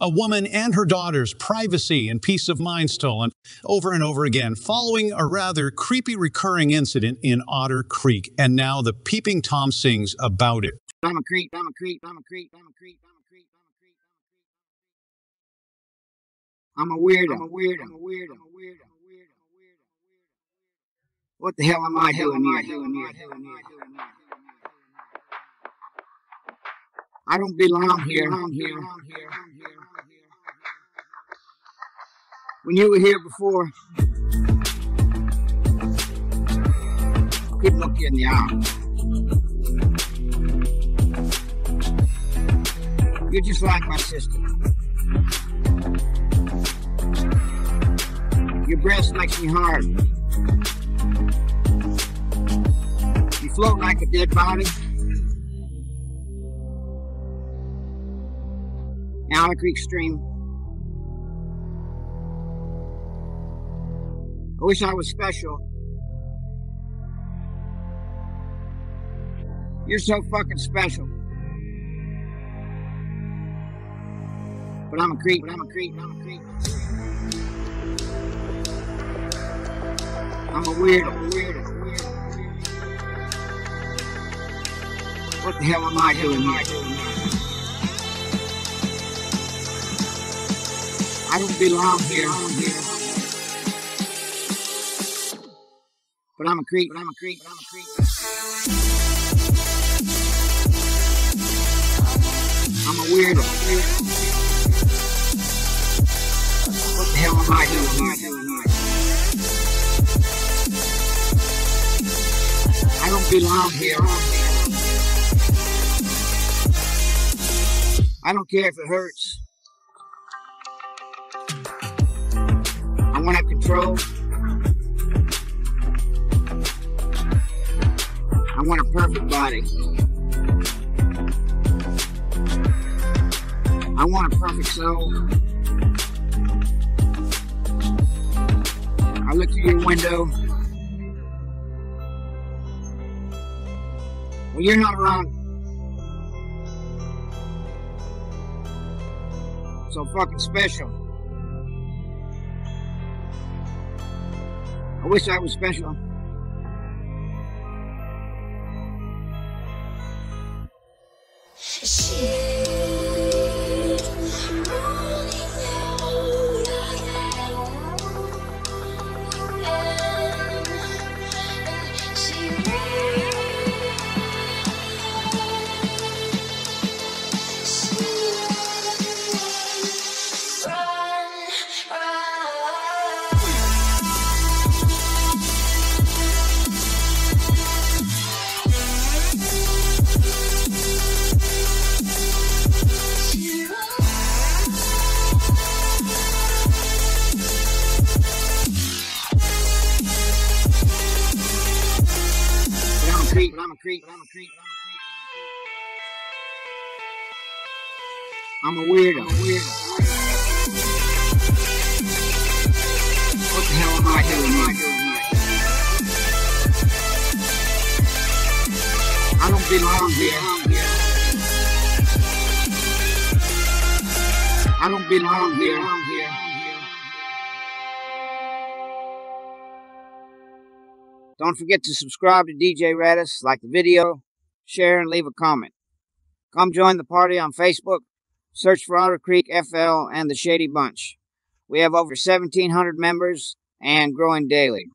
A woman and her daughter's privacy and peace of mind stolen over and over again, following a rather creepy recurring incident in Otter Creek. And now the Peeping Tom sings about it. I'm a creep, I'm a creep, I'm a creep, I'm a creep, I'm a creep, I'm a creep, I'm a creep. I'm a weirdo, I'm a weirdo, I'm a weirdo, I'm a weirdo. What the hell am I doing here? I don't belong here. When you were here before, couldn't look you in the eye. You're just like my sister. Your breast makes me hard. You float like a dead body. Allen Creek Stream. I wish I was special. You're so fucking special. But I'm a creep, but I'm a creep, but I'm a creep. I'm a weirdo, weirdo, weirdo. What the hell am I doing here? I don't belong here? I don't belong here. But I'm a creep, but I'm a creep, but I'm a creep. I'm a weirdo. What the hell am I doing here? I don't belong here. I don't care if it hurts. I want to have control. Want a perfect body. I want a perfect soul. I look through your window. Well, you're not wrong. So fucking special. I wish I was special. But creep, but I'm a creep, but I'm a creep, but I'm a creep. I'm a weirdo. I'm a weirdo. What the hell am I doing here? I don't belong here. I don't belong here. Don't forget to subscribe to DJ Rattis, like the video, share, and leave a comment. Come join the party on Facebook. Search for Otter Creek FL and the Shady Bunch. We have over 1,700 members and growing daily.